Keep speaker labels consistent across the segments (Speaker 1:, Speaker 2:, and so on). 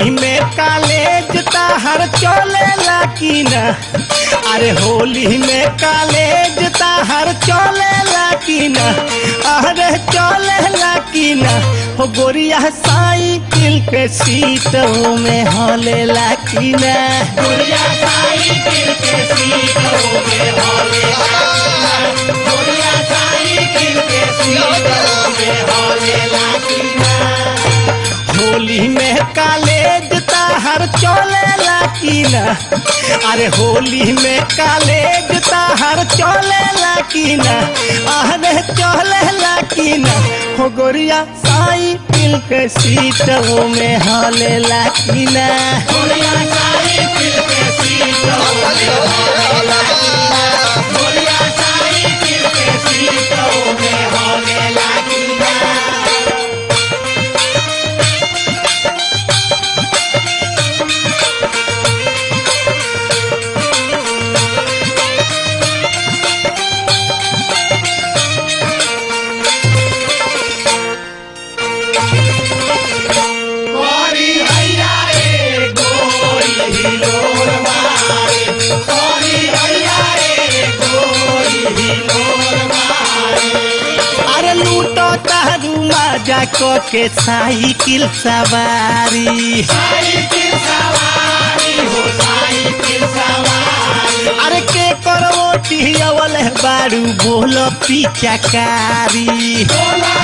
Speaker 1: होली में कॉलेज ताहर चलेला की ना अरे होली में कॉलेज ताहर चलेला की ना अरे चलेला की ना हो गोरिया साइकिल के सीटों में हलेला की ना गोरिया साइकिल के सीटों में हलेला गोरिया साइकिल के सीटों में हलेला की होली में कॉलेज ताहर लाकीना अरे होली में कॉलेज ताहर चले की ना अरे चले लाकीना हो गोरिया साई पिल के सीटों में हाले लाकीना मज़ा के साइकिल सवारी। साइकिल सवारी हो साइकिल सवारी। अरे के करवटी अवल बारू बोलो पिचकारी। बोलो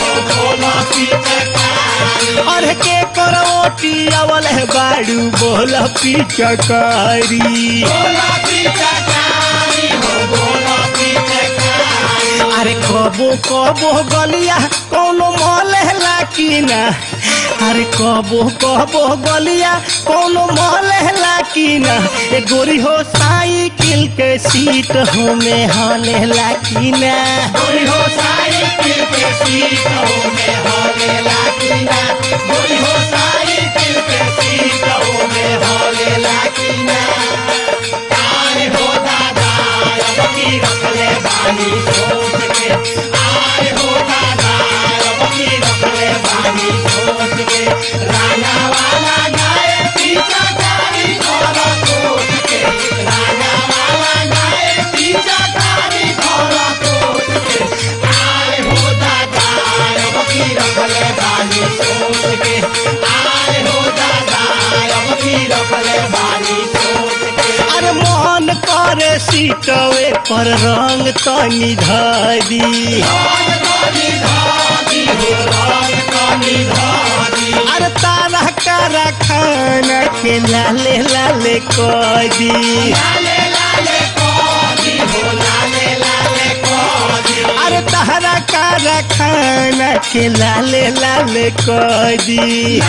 Speaker 1: हो अरे के करवटी अवल बारू बोलो पिचकारी। बोलो पिचकारी कबो कबो गलिया, कोनो मलेला की ना अरे कबो कबो गलिया, कोनो मलेला की ना ए गोरी हो साइकिल के सीट हो में हलेला की ना गोरी हो साइकिल के सीट हो में हलेला की ना सीटवे पर रंग तनी धरी अरे तारा कारा खाना के लाले लाले कदी। अरे तारा कारा खाना के लाले लाले कदी।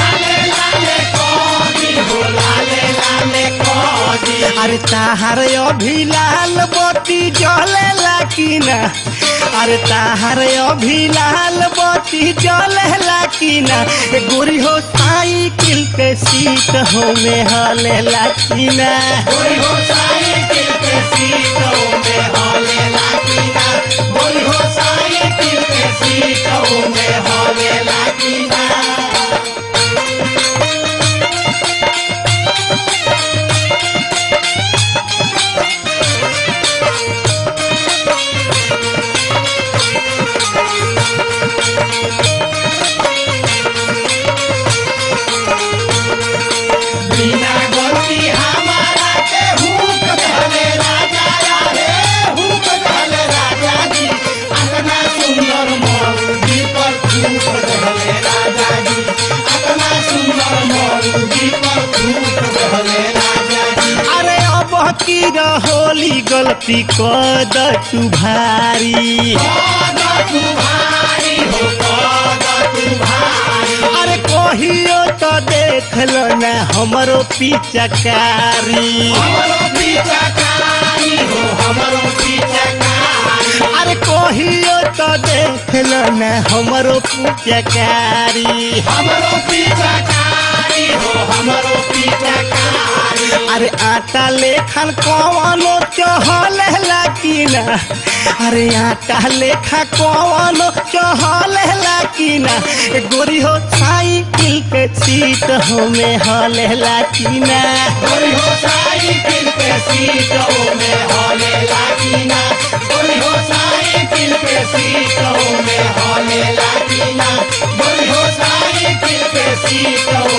Speaker 1: अरे ताहार अभी लाल बत्ती जलेला की ना। अरे ताहार अभी लाल बत्ती जलेला की ना। गोरी हो साइकिल के सीट हो में हलेला की ना। गोरी हो साइकिल के सीट हो में हलेला की ना। गोरी हो साइकिल के सीट हो में हलेला की ना। अरे अब की होली गलती कद तू भारी अरे कहियो तो देख लो ना हमरो पिचकारी। अरे कहियो तो देख लो ना हमरो पिचकारी। अरे आटा लेखन कवनो चहलेला की ना अरे आटा लेखा कवनो चहलेला की ना गोरी हो साइकिल के हो में हलेला की ना
Speaker 2: गोरी हो साइकिल पे सीटों में हौले लाकीना गोरी हो साइकिल पे सीटों में हौले लाकीना गोरी हो साइकिल पे सीटों